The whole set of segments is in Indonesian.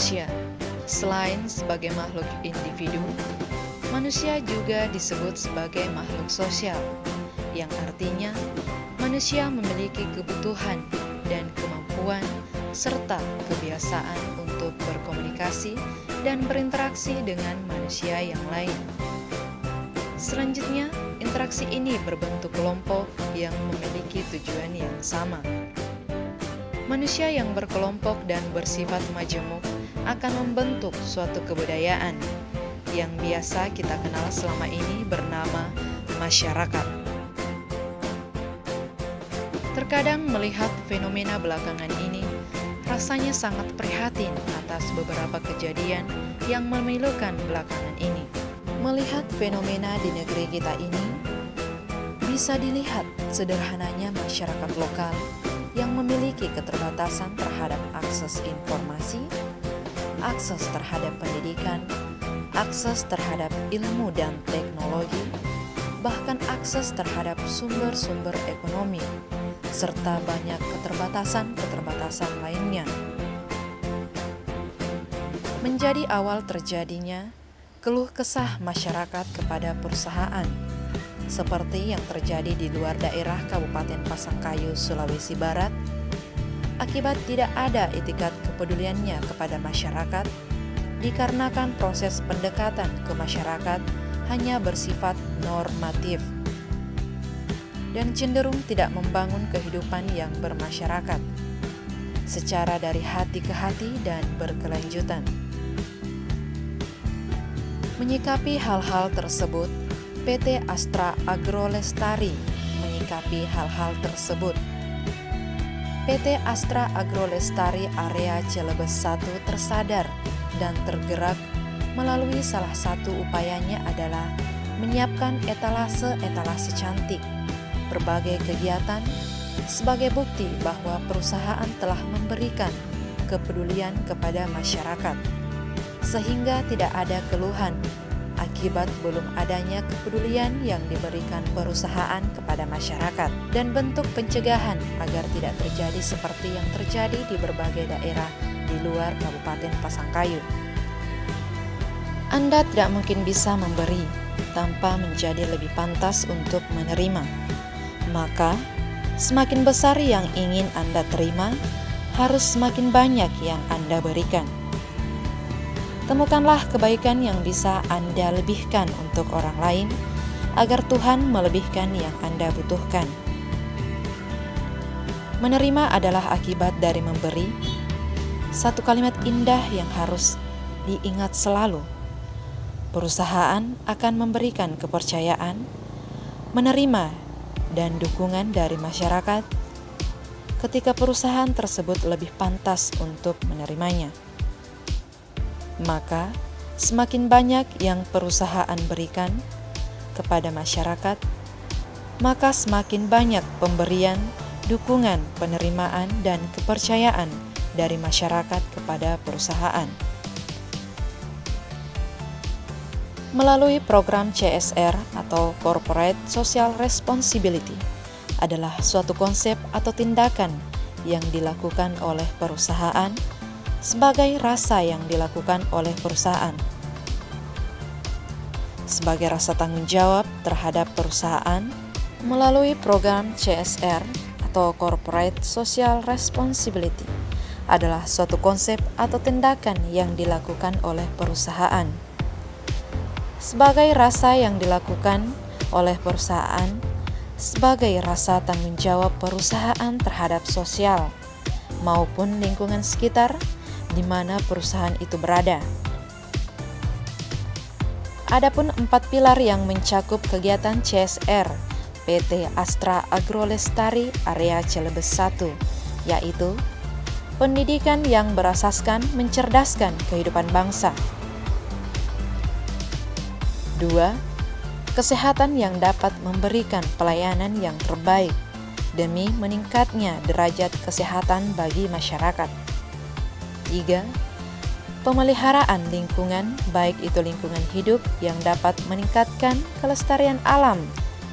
Manusia, selain sebagai makhluk individu, manusia juga disebut sebagai makhluk sosial, yang artinya manusia memiliki kebutuhan dan kemampuan serta kebiasaan untuk berkomunikasi dan berinteraksi dengan manusia yang lain. Selanjutnya, interaksi ini berbentuk kelompok yang memiliki tujuan yang sama. Manusia yang berkelompok dan bersifat majemuk akan membentuk suatu kebudayaan yang biasa kita kenal selama ini bernama masyarakat. Terkadang melihat fenomena belakangan ini, rasanya sangat prihatin atas beberapa kejadian yang memilukan belakangan ini. Melihat fenomena di negeri kita ini, bisa dilihat sederhananya masyarakat lokal yang memiliki keterbatasan terhadap akses informasi, akses terhadap pendidikan, akses terhadap ilmu dan teknologi, bahkan akses terhadap sumber-sumber ekonomi, serta banyak keterbatasan-keterbatasan lainnya. Menjadi awal terjadinya keluh kesah masyarakat kepada perusahaan seperti yang terjadi di luar daerah Kabupaten Pasangkayu, Sulawesi Barat, akibat tidak ada etikat kepeduliannya kepada masyarakat, dikarenakan proses pendekatan ke masyarakat hanya bersifat normatif dan cenderung tidak membangun kehidupan yang bermasyarakat secara dari hati ke hati dan berkelanjutan. Menyikapi hal-hal tersebut, PT Astra Agro Lestari menyikapi hal-hal tersebut. PT Astra Agro Lestari area Celebes 1 tersadar dan tergerak melalui salah satu upayanya adalah menyiapkan etalase-etalase cantik, berbagai kegiatan sebagai bukti bahwa perusahaan telah memberikan kepedulian kepada masyarakat, sehingga tidak ada keluhan akibat belum adanya kepedulian yang diberikan perusahaan kepada masyarakat dan bentuk pencegahan agar tidak terjadi seperti yang terjadi di berbagai daerah di luar Kabupaten Pasangkayu. Anda tidak mungkin bisa memberi tanpa menjadi lebih pantas untuk menerima. Maka, semakin besar yang ingin Anda terima, harus semakin banyak yang Anda berikan. Temukanlah kebaikan yang bisa Anda lebihkan untuk orang lain, agar Tuhan melebihkan yang Anda butuhkan. Menerima adalah akibat dari memberi. Satu kalimat indah yang harus diingat selalu. Perusahaan akan memberikan kepercayaan, menerima, dan dukungan dari masyarakat ketika perusahaan tersebut lebih pantas untuk menerimanya maka semakin banyak yang perusahaan berikan kepada masyarakat, maka semakin banyak pemberian, dukungan, penerimaan, dan kepercayaan dari masyarakat kepada perusahaan. Melalui program CSR atau Corporate Social Responsibility adalah suatu konsep atau tindakan yang dilakukan oleh perusahaan sebagai rasa yang dilakukan oleh perusahaan. Sebagai rasa tanggung jawab terhadap perusahaan melalui program CSR atau Corporate Social Responsibility adalah suatu konsep atau tindakan yang dilakukan oleh perusahaan. Sebagai rasa yang dilakukan oleh perusahaan sebagai rasa tanggung jawab perusahaan terhadap sosial maupun lingkungan sekitar di mana perusahaan itu berada. Adapun empat pilar yang mencakup kegiatan CSR PT Astra Agro Lestari area Celebes 1, yaitu pendidikan yang berasaskan mencerdaskan kehidupan bangsa. 2. Kesehatan yang dapat memberikan pelayanan yang terbaik demi meningkatnya derajat kesehatan bagi masyarakat. 3. Pemeliharaan lingkungan, baik itu lingkungan hidup yang dapat meningkatkan kelestarian alam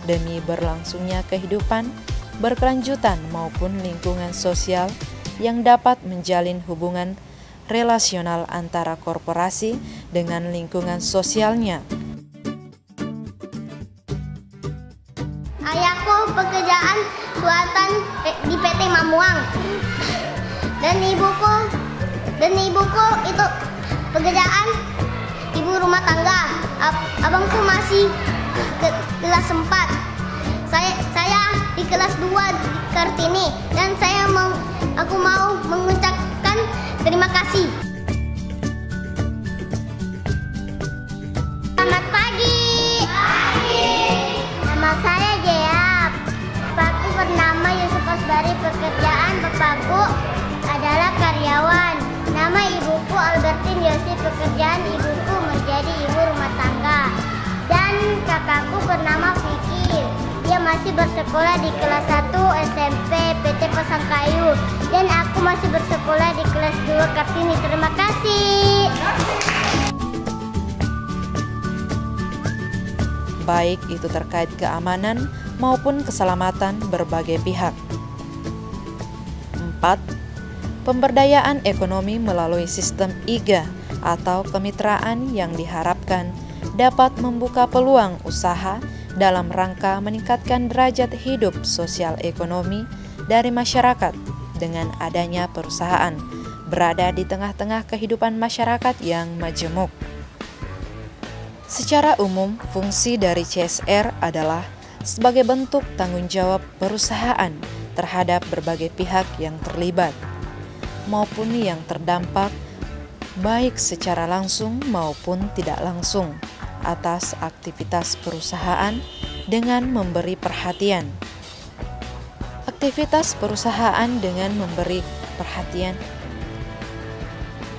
demi berlangsungnya kehidupan berkelanjutan maupun lingkungan sosial yang dapat menjalin hubungan relasional antara korporasi dengan lingkungan sosialnya. Ayahku pekerjaan suatan di PT Mamuang. Dan ibuku dan ibuku itu pekerjaan ibu rumah tangga. Abangku masih ke kelas 4. Saya saya di kelas 2 di Kartini dan saya mau aku mau mengucapkan terima kasih. Nama ibuku Albertin Yosi. Pekerjaan ibuku menjadi ibu rumah tangga. Dan kakakku bernama Fikir. Dia masih bersekolah di kelas 1 SMP PT Pasangkayu. Dan aku masih bersekolah di kelas 2 Kartini. Terima kasih. baik itu terkait keamanan maupun keselamatan berbagai pihak. Pemberdayaan ekonomi melalui sistem IGA atau kemitraan yang diharapkan dapat membuka peluang usaha dalam rangka meningkatkan derajat hidup sosial ekonomi dari masyarakat dengan adanya perusahaan berada di tengah-tengah kehidupan masyarakat yang majemuk. Secara umum, fungsi dari CSR adalah sebagai bentuk tanggung jawab perusahaan terhadap berbagai pihak yang terlibat maupun yang terdampak baik secara langsung maupun tidak langsung atas aktivitas perusahaan dengan memberi perhatian. Aktivitas perusahaan dengan memberi perhatian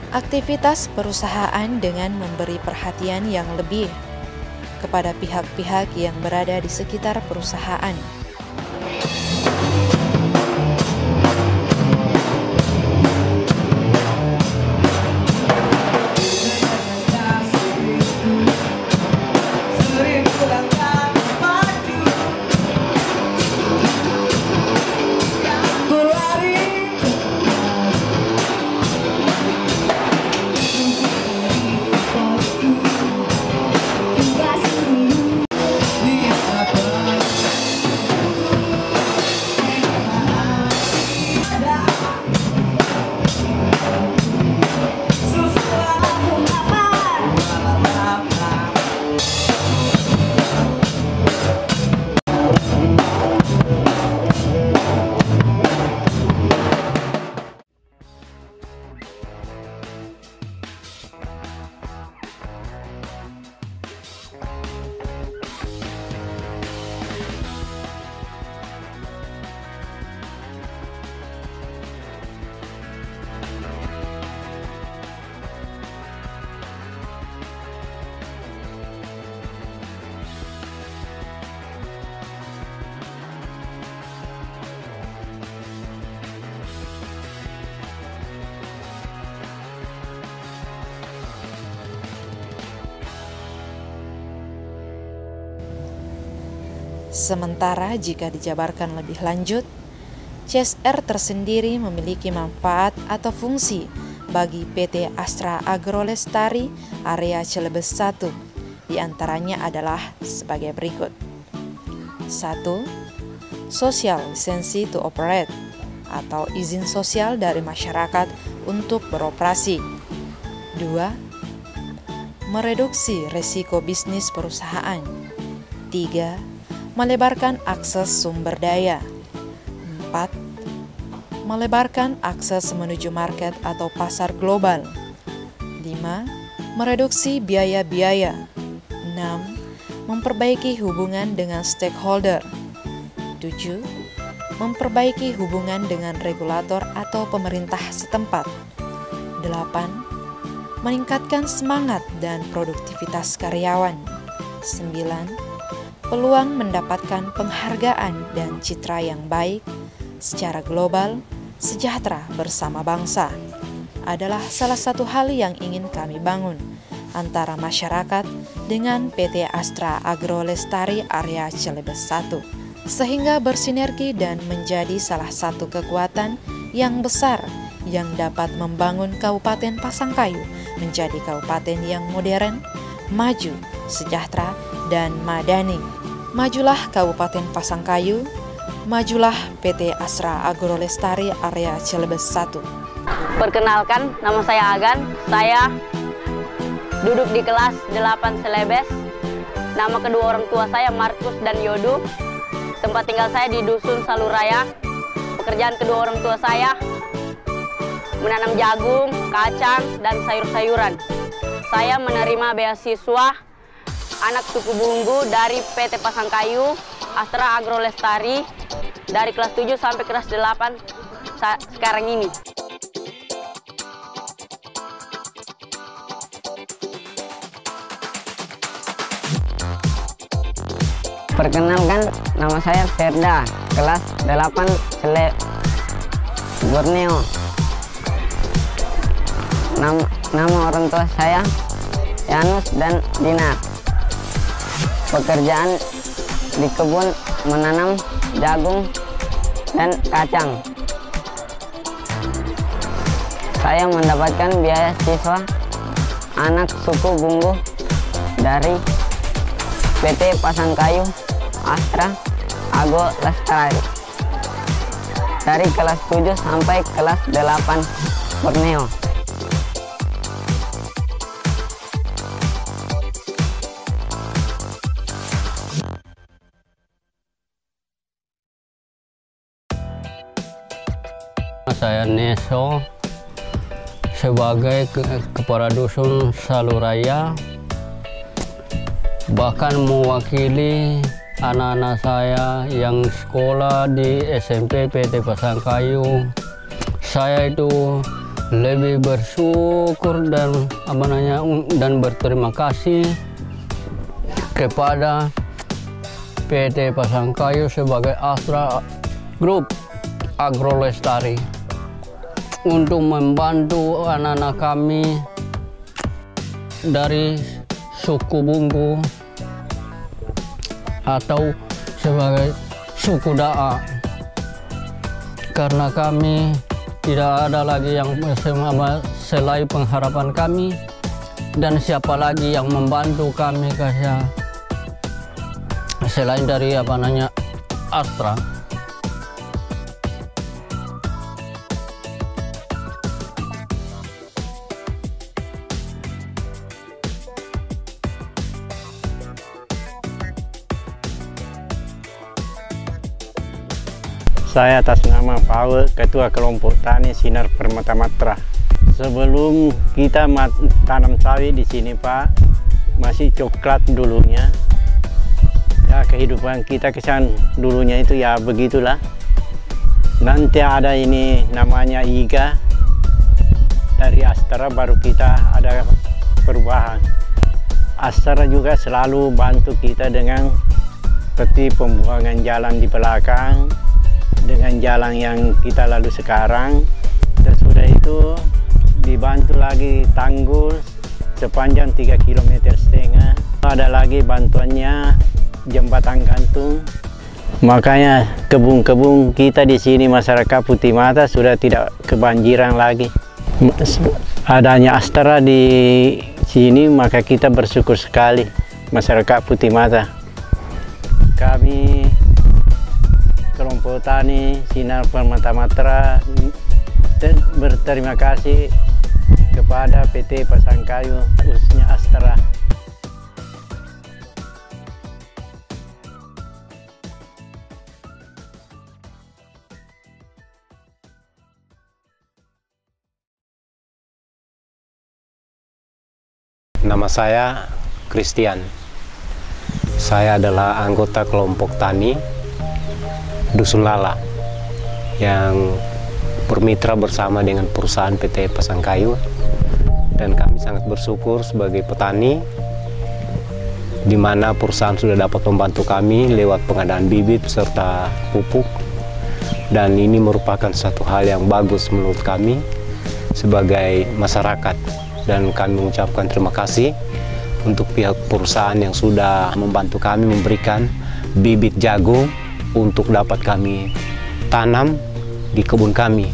aktivitas perusahaan dengan memberi perhatian yang lebih kepada pihak-pihak yang berada di sekitar perusahaan. Sementara jika dijabarkan lebih lanjut, CSR tersendiri memiliki manfaat atau fungsi bagi PT Astra Agrolestari area Celebes 1. Di antaranya adalah sebagai berikut. 1. Social lisensi to operate atau izin sosial dari masyarakat untuk beroperasi. 2. Mereduksi resiko bisnis perusahaan. 3 melebarkan akses sumber daya. 4. Melebarkan akses menuju market atau pasar global. 5. Mereduksi biaya-biaya. 6. Memperbaiki hubungan dengan stakeholder. 7. Memperbaiki hubungan dengan regulator atau pemerintah setempat. 8. Meningkatkan semangat dan produktivitas karyawan. 9 peluang mendapatkan penghargaan dan citra yang baik secara global, sejahtera bersama bangsa adalah salah satu hal yang ingin kami bangun antara masyarakat dengan PT Astra Agro Lestari Area Celebes 1 sehingga bersinergi dan menjadi salah satu kekuatan yang besar yang dapat membangun Kabupaten Pasangkayu menjadi kabupaten yang modern, maju, sejahtera, dan madani. Majulah Kabupaten Pasangkayu, majulah PT Asra Agrolestari Area Celebes 1. Perkenalkan, nama saya Agan. Saya duduk di kelas 8 Celebes. Nama kedua orang tua saya Markus dan Yodu. Tempat tinggal saya di Dusun Saluraya. Pekerjaan kedua orang tua saya menanam jagung, kacang, dan sayur-sayuran. Saya menerima beasiswa anak suku Bunggu dari PT Pasangkayu, Astra Agro Lestari, dari kelas 7 sampai kelas 8 sekarang ini. Perkenalkan, nama saya Ferda, kelas 8 Sele Borneo. Nama, nama orang tua saya Yanus dan Dinar. Pekerjaan di kebun menanam jagung dan kacang. Saya mendapatkan biaya siswa anak suku Bunggu dari PT Pasangkayu Astra Ago Lestari dari kelas 7 sampai kelas 8 Borneo. Saya Neso sebagai ke kepala dusun Saluraya bahkan mewakili anak-anak saya yang sekolah di SMP PT Pasangkayu. Saya itu lebih bersyukur dan apa namanya dan berterima kasih kepada PT Pasangkayu sebagai Astra Group Agro Lestari untuk membantu anak-anak kami dari suku Bungku atau sebagai suku Da'a. Karena kami tidak ada lagi yang selain pengharapan kami dan siapa lagi yang membantu kami kasih selain dari apa namanya Astra Saya atas nama Paul, Ketua Kelompok Tani Sinar Permata Matra. Sebelum kita tanam sawit di sini Pak, masih coklat dulunya. Ya kehidupan kita kesan dulunya itu ya begitulah. Nanti ada ini namanya IGA dari Astra baru kita ada perubahan. Astra juga selalu bantu kita dengan seperti pembuangan jalan di belakang, dengan jalan yang kita lalu sekarang dan sudah itu dibantu lagi tanggul sepanjang 3 km setengah. Ada lagi bantuannya jembatan gantung. Makanya kebun-kebun kita di sini masyarakat Putih Mata sudah tidak kebanjiran lagi. Adanya Astra di sini maka kita bersyukur sekali masyarakat Putih Mata. Kami kelompok tani Sinar Permata Matra dan berterima kasih kepada PT Pasangkayu khususnya Astra. Nama saya Christian. Saya adalah anggota kelompok tani Dusun Lala yang bermitra bersama dengan perusahaan PT Pasangkayu dan kami sangat bersyukur sebagai petani di mana perusahaan sudah dapat membantu kami lewat pengadaan bibit serta pupuk. Dan ini merupakan satu hal yang bagus menurut kami sebagai masyarakat. Dan kami mengucapkan terima kasih untuk pihak perusahaan yang sudah membantu kami memberikan bibit jagung untuk dapat kami tanam di kebun kami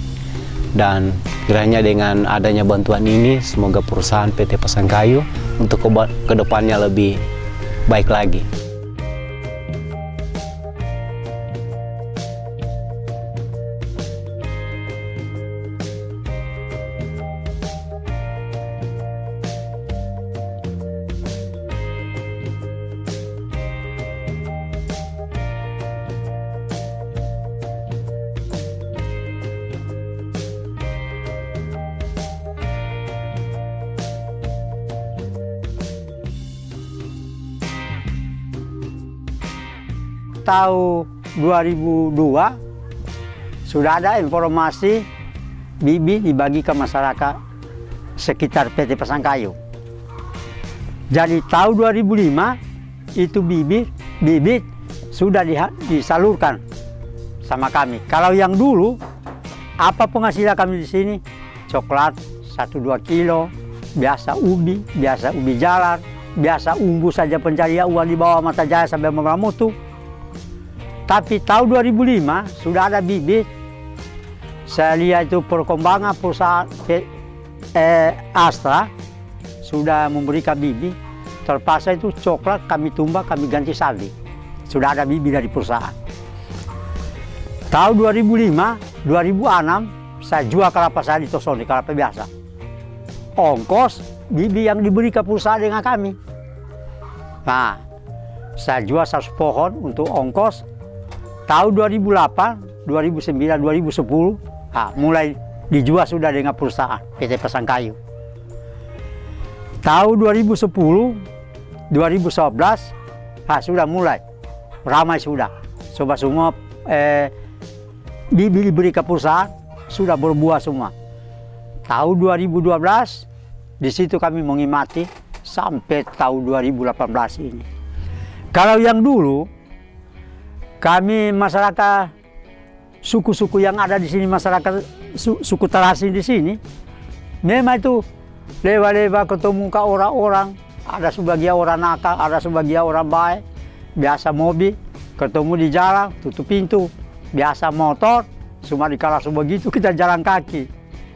dan kiranya dengan adanya bantuan ini semoga perusahaan PT Pasangkayu untuk ke depannya lebih baik lagi. Tahun 2002 sudah ada informasi bibit dibagi ke masyarakat sekitar PT Pasangkayu. Jadi tahun 2005 itu bibit bibit sudah disalurkan sama kami. Kalau yang dulu apa penghasilan kami di sini? Coklat 1-2 kilo, biasa ubi, biasa ubi jalan, biasa umbu saja pencarian uang di bawah mata jaya sampai mutu. Tapi tahun 2005 sudah ada bibit. Saya lihat itu perkembangan perusahaan eh, Astra sudah memberikan bibit. Terpaksa itu coklat kami tumbak, kami ganti saldi. Sudah ada bibit dari perusahaan. Tahun 2005, 2006 saya jual kelapa di Tosoni, kelapa biasa. Ongkos bibit yang diberi ke perusahaan dengan kami. Nah, saya jual 100 pohon untuk ongkos tahun 2008, 2009, 2010 nah, mulai dijual sudah dengan perusahaan PT Pasangkayu. Tahun 2010, 2011 nah, sudah mulai ramai sudah. Coba semua eh, diberi ke perusahaan sudah berbuah semua. Tahun 2012 di situ kami mengimati sampai tahun 2018 ini. Kalau yang dulu kami masyarakat suku-suku yang ada di sini, masyarakat su, suku Tarasin di sini, memang itu lewat-lewat ketemu ke orang-orang, ada sebagian orang nakal, ada sebagian orang baik, biasa mobil, ketemu di jalan, tutup pintu, biasa motor, cuma dikala begitu kita jalan kaki.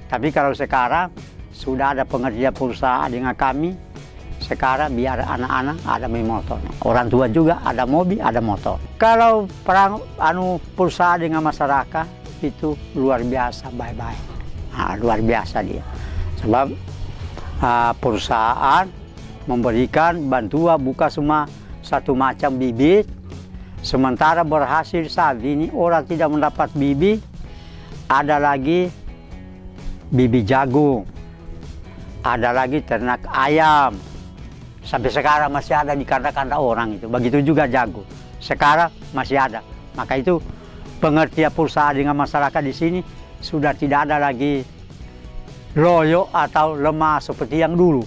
Tapi kalau sekarang sudah ada pengerja perusahaan dengan kami, sekarang biar anak-anak ada motor. Orang tua juga ada mobil, ada motor. Kalau perang anu perusahaan dengan masyarakat itu luar biasa baik-baik. Nah, luar biasa dia. Sebab uh, perusahaan memberikan bantuan buka semua satu macam bibit. Sementara berhasil saat ini orang tidak mendapat bibit, ada lagi bibit jagung, ada lagi ternak ayam, Sampai sekarang masih ada di kanda-kanda orang itu. Begitu juga jago. Sekarang masih ada. Maka itu pengertian perusahaan dengan masyarakat di sini sudah tidak ada lagi loyo atau lemah seperti yang dulu.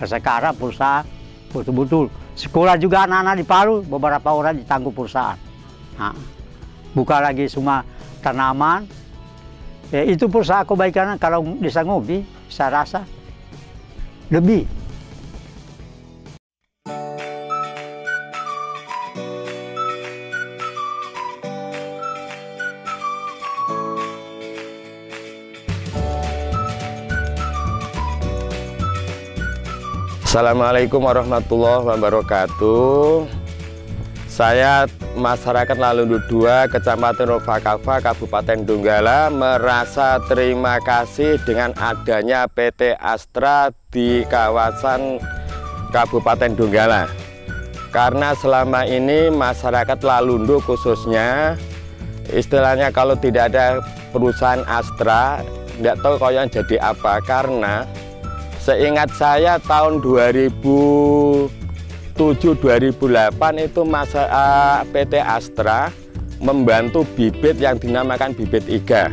Sekarang perusahaan betul-betul. Sekolah juga anak-anak di Palu, beberapa orang ditanggung perusahaan. Nah, buka lagi semua tanaman. Ya, itu perusahaan kebaikan kalau disanggupi, saya rasa lebih Assalamualaikum warahmatullahi wabarakatuh. Saya masyarakat Lalundu 2 Kecamatan Rovakava Kabupaten Donggala merasa terima kasih dengan adanya PT Astra di kawasan Kabupaten Donggala. Karena selama ini masyarakat Lalundu khususnya istilahnya kalau tidak ada perusahaan Astra tidak tahu kau yang jadi apa. Karena Seingat saya tahun 2007-2008 itu masa uh, PT Astra membantu bibit yang dinamakan bibit iga.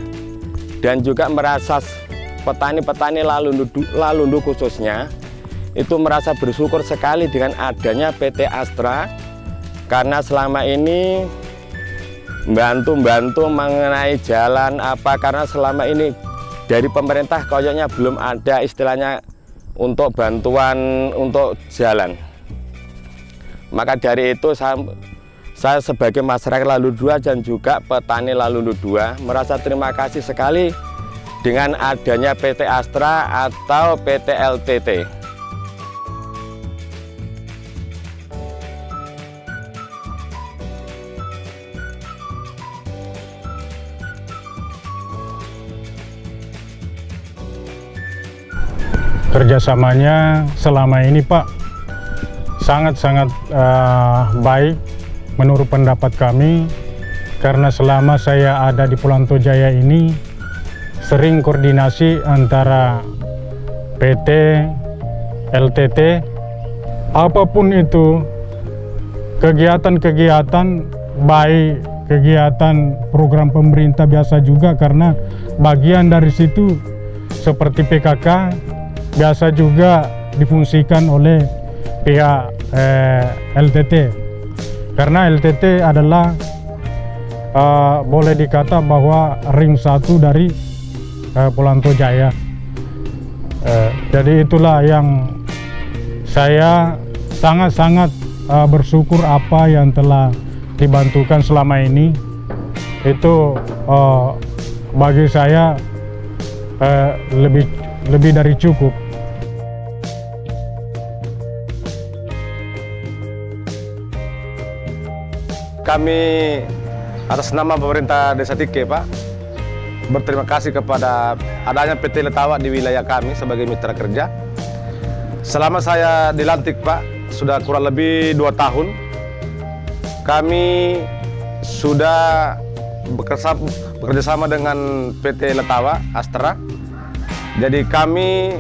Dan juga merasa petani-petani lalundu, lalundu khususnya itu merasa bersyukur sekali dengan adanya PT Astra. Karena selama ini bantu-bantu mengenai jalan apa karena selama ini dari pemerintah koyoknya belum ada istilahnya untuk bantuan untuk jalan. Maka dari itu saya, saya sebagai masyarakat lalu dua dan juga petani lalu dua merasa terima kasih sekali dengan adanya PT Astra atau PT LTT. Kerjasamanya selama ini Pak sangat-sangat uh, baik menurut pendapat kami karena selama saya ada di Pulanto Jaya ini sering koordinasi antara PT, LTT, apa pun itu kegiatan-kegiatan baik kegiatan program pemerintah biasa juga karena bagian dari situ seperti PKK biasa juga difungsikan oleh pihak eh, LTT karena LTT adalah uh, boleh dikata bahwa ring satu dari uh, Polanto Jaya. Uh, jadi itulah yang saya sangat-sangat uh, bersyukur apa yang telah dibantukan selama ini. Itu uh, bagi saya uh, lebih lebih dari cukup. Kami atas nama pemerintah Desa Tike, Pak, berterima kasih kepada adanya PT Letawa di wilayah kami sebagai mitra kerja. Selama saya dilantik, Pak, sudah kurang lebih dua tahun, kami sudah bekerja sama dengan PT Letawa Astra. Jadi kami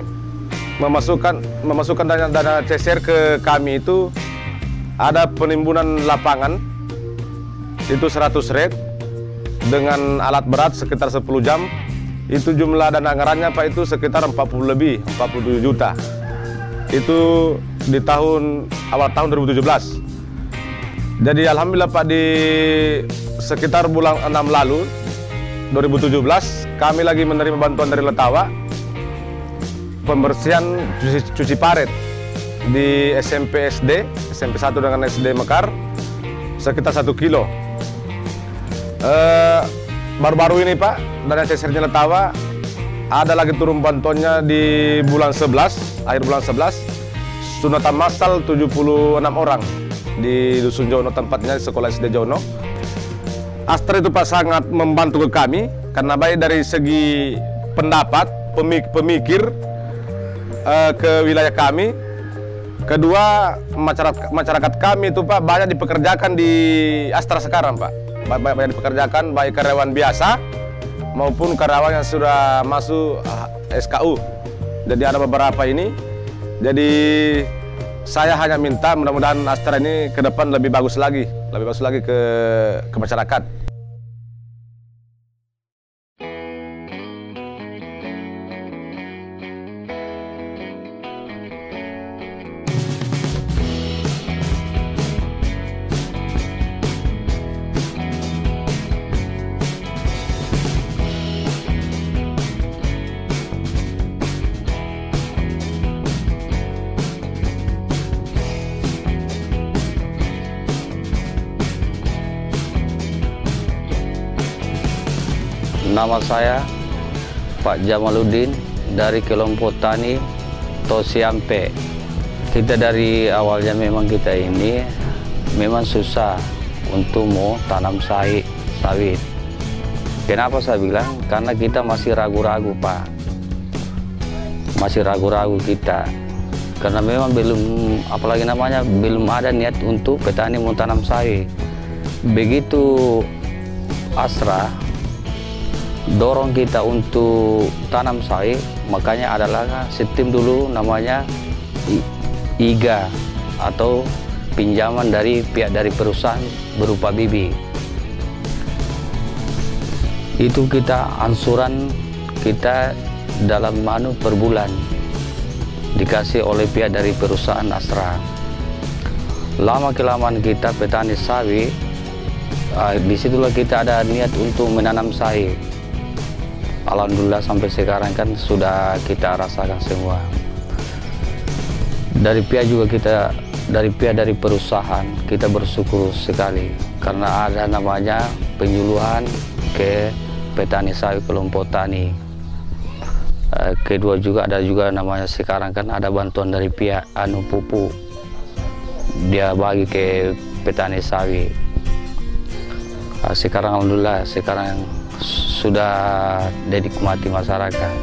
memasukkan memasukkan dana dana CSR ke kami itu ada penimbunan lapangan itu 100 red dengan alat berat sekitar 10 jam. Itu jumlah dana anggarannya Pak itu sekitar 40 lebih 47 juta. Itu di tahun awal tahun 2017 jadi Alhamdulillah Pak di sekitar bulan 6 lalu 2017 kami lagi menerima bantuan dari Letawa pembersihan cuci, cuci paret di SMP SD SMP 1 dengan SD Mekar sekitar 1 kilo Eh, baru-baru ini Pak, dari CSR Letawa ada lagi turun bantuannya di bulan 11, akhir bulan 11, sunatan massal 76 orang di Dusun Jono tempatnya di sekolah SD Jono. Astra itu Pak sangat membantu ke kami karena baik dari segi pendapat, pemik pemikir uh, ke wilayah kami. Kedua, masyarakat, masyarakat kami itu Pak banyak dipekerjakan di Astra sekarang Pak baik banyak dipekerjakan baik karyawan biasa maupun karyawan yang sudah masuk ah, SKU. Jadi ada beberapa ini. Jadi saya hanya minta mudah-mudahan Astra ini ke depan lebih bagus lagi, lebih bagus lagi ke ke masyarakat. Nama saya Pak Jamaluddin dari kelompok tani Tosiampe. Kita dari awalnya memang kita ini memang susah untuk mau tanam sawit. sawit. Kenapa saya bilang? Karena kita masih ragu-ragu Pak. Masih ragu-ragu kita. Karena memang belum, apalagi namanya, belum ada niat untuk petani mau tanam sawit. Begitu Asra dorong kita untuk tanam sawit makanya adalah sistem dulu namanya IGA atau pinjaman dari pihak dari perusahaan berupa bibi. Itu kita ansuran kita dalam manu per bulan dikasih oleh pihak dari perusahaan Astra. Lama kelamaan kita petani sawit uh, di situlah kita ada niat untuk menanam sawit Alhamdulillah sampai sekarang kan sudah kita rasakan semua. Dari pihak juga kita, dari pihak dari perusahaan kita bersyukur sekali karena ada namanya penyuluhan ke petani sawit kelompok tani. Eh, kedua juga ada juga namanya sekarang kan ada bantuan dari pihak anu pupu dia bagi ke petani sawi Eh, sekarang alhamdulillah sekarang sudah dinikmati masyarakat.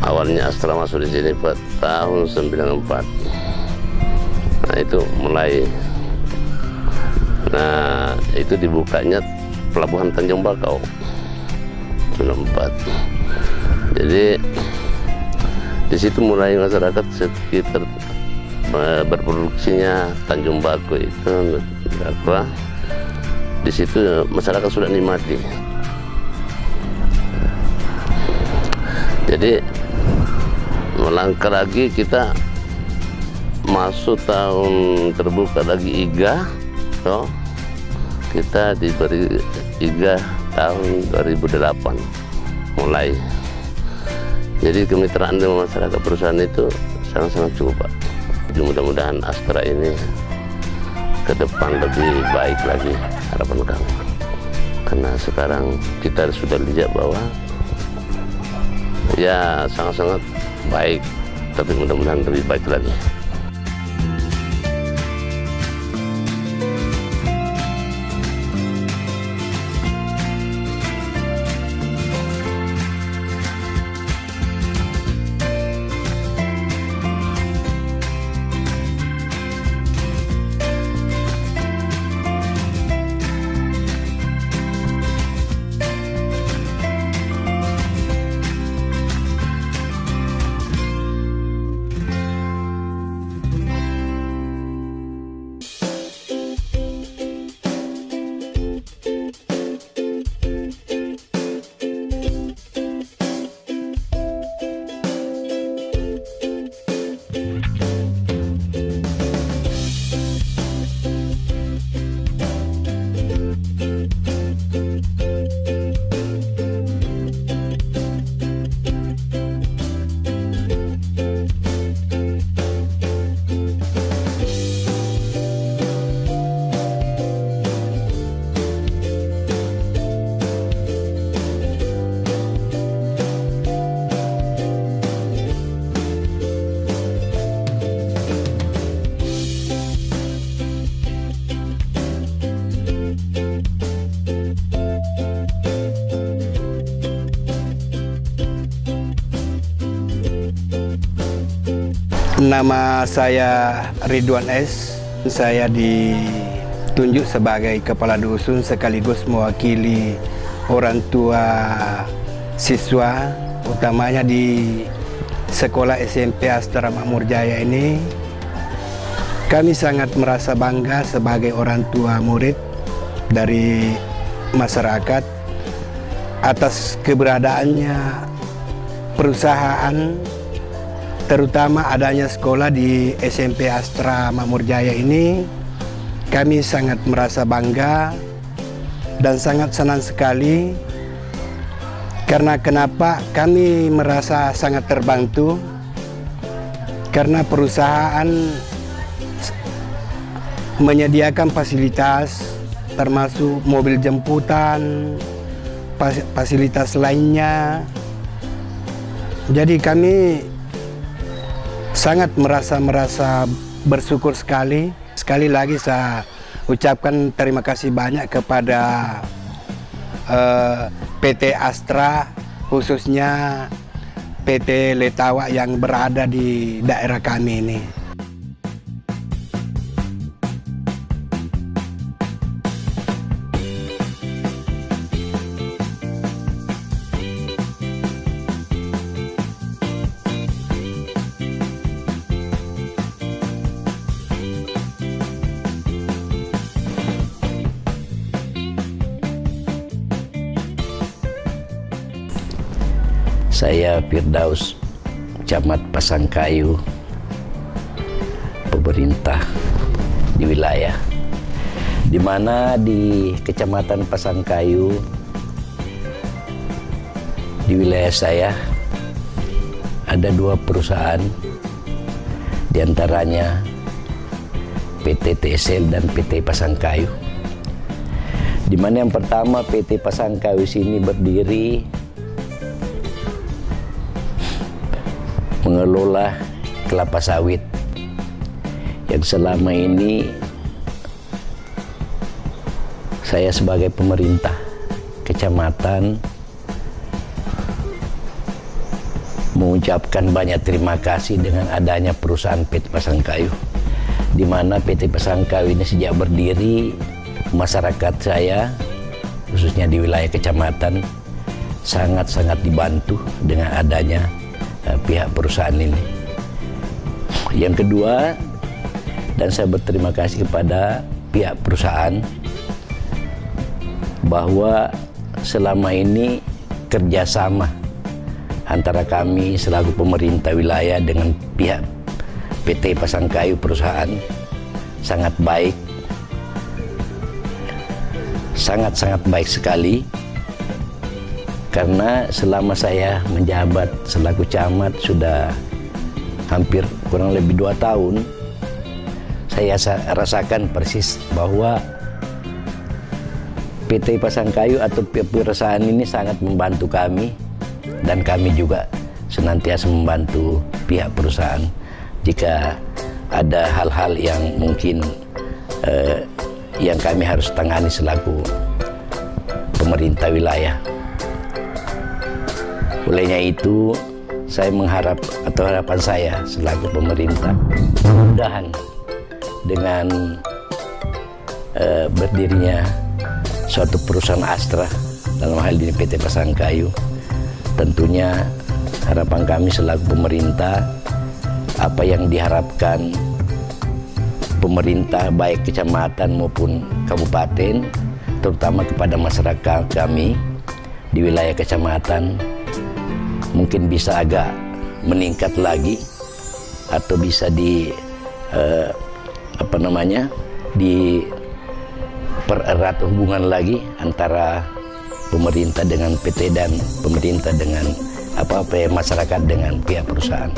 Awalnya Astra masuk di sini pada tahun 94 nah itu mulai. Nah itu dibukanya pelabuhan Tanjung Bakau 94 jadi di situ mulai masyarakat sekitar eh, berproduksinya Tanjung Bakau itu apa. Di situ masyarakat sudah nikmati. Jadi melangkah lagi kita masuk tahun terbuka lagi IGA toh kita diberi IGA tahun 2008 mulai. Jadi kemitraan dengan masyarakat perusahaan itu sangat-sangat cukup Pak. Jadi mudah-mudahan Astra ini ke depan lebih baik lagi harapan kami. Karena sekarang kita sudah lihat bahwa ya sangat-sangat baik tapi mudah-mudahan lebih baik lagi Nama saya Ridwan S. Saya ditunjuk sebagai kepala dusun sekaligus mewakili orang tua siswa utamanya di sekolah SMP Astra Makmur Jaya ini. Kami sangat merasa bangga sebagai orang tua murid dari masyarakat atas keberadaannya perusahaan terutama adanya sekolah di SMP Astra Makmur Jaya ini kami sangat merasa bangga dan sangat senang sekali. Karena kenapa? Kami merasa sangat terbantu. Karena perusahaan menyediakan fasilitas termasuk mobil jemputan fasilitas lainnya. Jadi kami sangat merasa merasa bersyukur sekali. Sekali lagi saya ucapkan terima kasih banyak kepada uh, eh, PT Astra khususnya PT Letawa yang berada di daerah kami ini. Saya Firdaus, Camat Pasangkayu, pemerintah di wilayah. Di mana di Kecamatan Pasangkayu di wilayah saya ada dua perusahaan di antaranya PT TSL dan PT Pasangkayu di mana yang pertama PT Pasangkayu sini berdiri mengelola kelapa sawit. Yang selama ini saya sebagai pemerintah kecamatan mengucapkan banyak terima kasih dengan adanya perusahaan PT Pasangkayu di mana PT Pasangkayu ini sejak berdiri masyarakat saya khususnya di wilayah kecamatan sangat-sangat dibantu dengan adanya uh, pihak perusahaan ini. Yang kedua, dan saya berterima kasih kepada pihak perusahaan bahwa selama ini kerjasama antara kami selaku pemerintah wilayah dengan pihak PT Pasangkayu perusahaan sangat baik sangat-sangat baik sekali karena selama saya menjabat selaku camat sudah hampir kurang lebih dua tahun saya rasakan persis bahwa PT Pasangkayu atau perusahaan ini sangat membantu kami dan kami juga senantiasa membantu pihak perusahaan jika ada hal-hal yang mungkin eh, yang kami harus tangani selaku pemerintah wilayah. Olehnya itu, saya mengharap atau harapan saya selaku pemerintah mudahan dengan uh, berdirinya suatu perusahaan Astra dalam hal ini PT Pasangkayu tentunya harapan kami selaku pemerintah apa yang diharapkan pemerintah baik kecamatan maupun kabupaten terutama kepada masyarakat kami di wilayah kecamatan mungkin bisa agak meningkat lagi atau bisa di eh, apa namanya di pererat hubungan lagi antara pemerintah dengan PT dan pemerintah dengan apa apa ya, masyarakat dengan pihak perusahaan.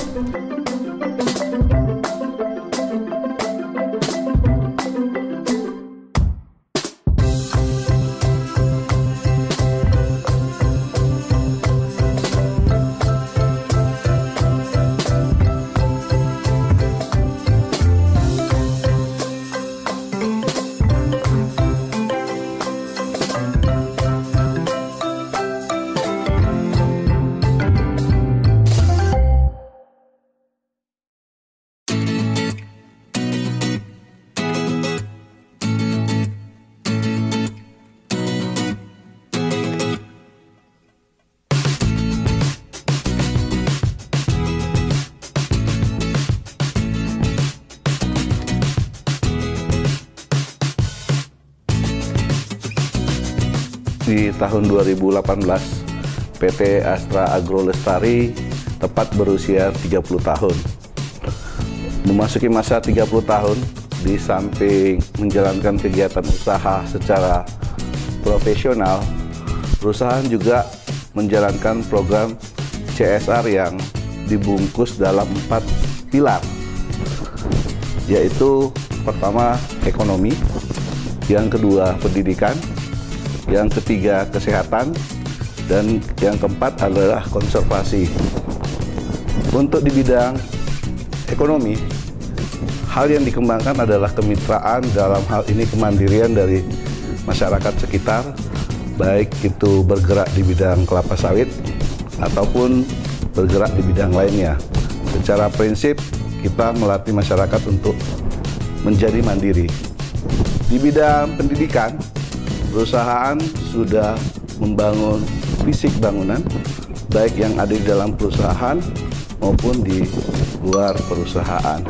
Di tahun 2018 PT Astra Agro Lestari tepat berusia 30 tahun. Memasuki masa 30 tahun, di samping menjalankan kegiatan usaha secara profesional, perusahaan juga menjalankan program CSR yang dibungkus dalam empat pilar, yaitu pertama ekonomi, yang kedua pendidikan, yang ketiga kesehatan, dan yang keempat adalah konservasi. Untuk di bidang ekonomi, hal yang dikembangkan adalah kemitraan dalam hal ini kemandirian dari masyarakat sekitar, baik itu bergerak di bidang kelapa sawit ataupun bergerak di bidang lainnya. Secara prinsip, kita melatih masyarakat untuk menjadi mandiri. Di bidang pendidikan, perusahaan sudah membangun fisik bangunan baik yang ada di dalam perusahaan maupun di luar perusahaan.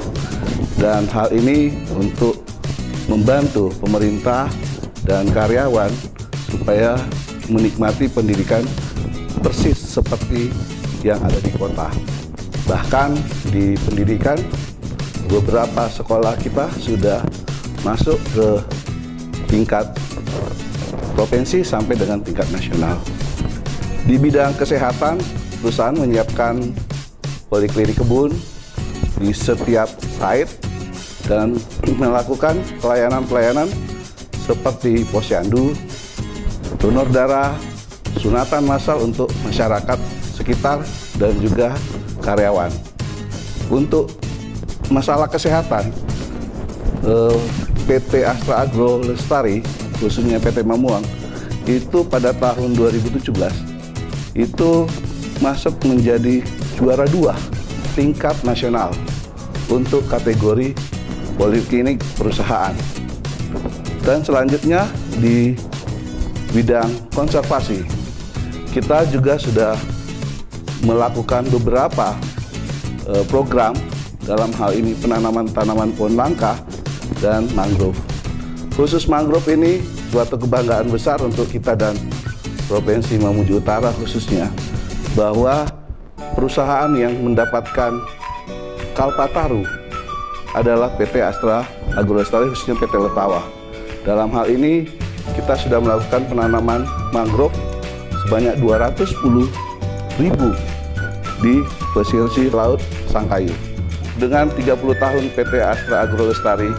Dan hal ini untuk membantu pemerintah dan karyawan supaya menikmati pendidikan persis seperti yang ada di kota. Bahkan di pendidikan beberapa sekolah kita sudah masuk ke tingkat provinsi sampai dengan tingkat nasional. Di bidang kesehatan, perusahaan menyiapkan poliklinik kebun di setiap site dan melakukan pelayanan-pelayanan seperti posyandu, donor darah, sunatan massal untuk masyarakat sekitar dan juga karyawan. Untuk masalah kesehatan, eh, PT Astra Agro Lestari, khususnya PT Mamuang, itu pada tahun 2017 itu masuk menjadi juara dua tingkat nasional untuk kategori poliklinik perusahaan. Dan selanjutnya di bidang konservasi, kita juga sudah melakukan beberapa eh, program dalam hal ini penanaman tanaman pohon langka dan mangrove. Khusus mangrove ini suatu kebanggaan besar untuk kita dan Provinsi Mamuju Utara khususnya bahwa perusahaan yang mendapatkan Kalpataru adalah PT Astra Agrolestari khususnya PT Letawa. Dalam hal ini kita sudah melakukan penanaman mangrove sebanyak 210 ribu di pesisir laut Sangkayu. Dengan 30 tahun PT Astra Agrolestari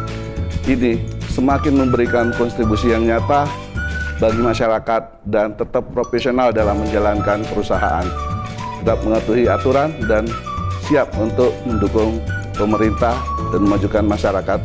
ini semakin memberikan kontribusi yang nyata bagi masyarakat dan tetap profesional dalam menjalankan perusahaan. Tetap mengetahui aturan dan siap untuk mendukung pemerintah dan memajukan masyarakat